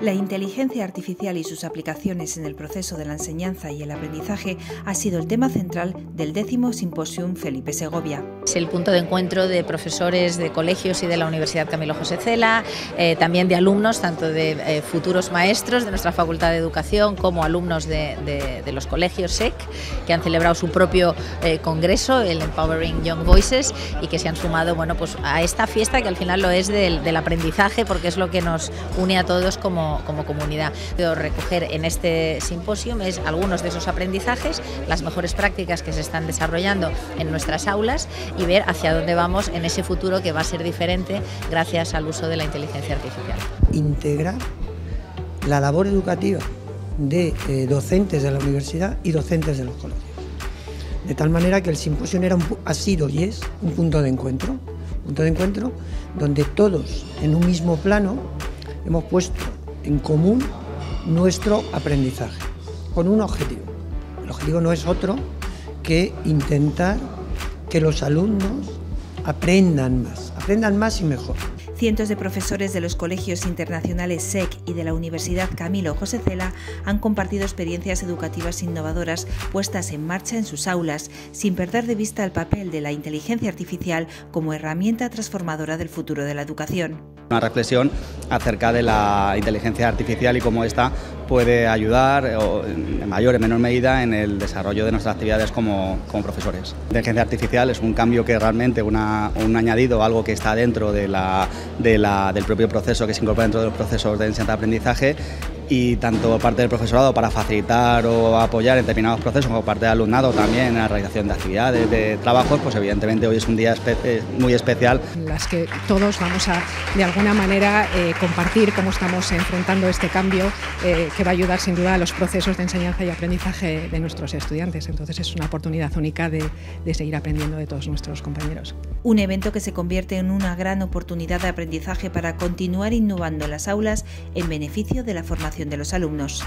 La inteligencia artificial y sus aplicaciones en el proceso de la enseñanza y el aprendizaje ha sido el tema central del décimo Simposium Felipe Segovia. Es el punto de encuentro de profesores de colegios y de la Universidad Camilo José Cela, eh, también de alumnos, tanto de eh, futuros maestros de nuestra Facultad de Educación como alumnos de, los colegios SEC, que han celebrado su propio eh, congreso, el Empowering Young Voices, y que se han sumado bueno, pues, a esta fiesta que al final lo es del, del aprendizaje, porque es lo que nos une a todos como como, comunidad. Recoger en este simposio es algunos de esos aprendizajes, las mejores prácticas que se están desarrollando en nuestras aulas y ver hacia dónde vamos en ese futuro que va a ser diferente gracias al uso de la inteligencia artificial. Integrar la labor educativa de eh, docentes de la universidad y docentes de los colegios. De tal manera que el simposio era ha sido y es un punto de encuentro, punto de encuentro donde todos en un mismo plano hemos puesto en común nuestro aprendizaje, con un objetivo. El objetivo no es otro que intentar que los alumnos aprendan más, aprendan más y mejor. Cientos de profesores de los colegios internacionales SEC y de la Universidad Camilo José Cela han compartido experiencias educativas innovadoras puestas en marcha en sus aulas, sin perder de vista el papel de la inteligencia artificial como herramienta transformadora del futuro de la educación. Una reflexión acerca de la inteligencia artificial y cómo esta puede ayudar en mayor o menor medida en el desarrollo de nuestras actividades como, profesores. La inteligencia artificial es un cambio que realmente, un añadido, algo que está dentro de del propio proceso, que se incorpora dentro de los procesos de enseñanza-aprendizaje y tanto parte del profesorado para facilitar o apoyar en determinados procesos como parte del alumnado también en la realización de actividades, de trabajos, pues evidentemente hoy es un día eh, muy especial. En las que todos vamos a de alguna manera eh, compartir cómo estamos enfrentando este cambio eh, que va a ayudar sin duda a los procesos de enseñanza y aprendizaje de nuestros estudiantes. Entonces es una oportunidad única de, de seguir aprendiendo de todos nuestros compañeros. Un evento que se convierte en una gran oportunidad de aprendizaje para continuar innovando las aulas en beneficio de la formación de los alumnos.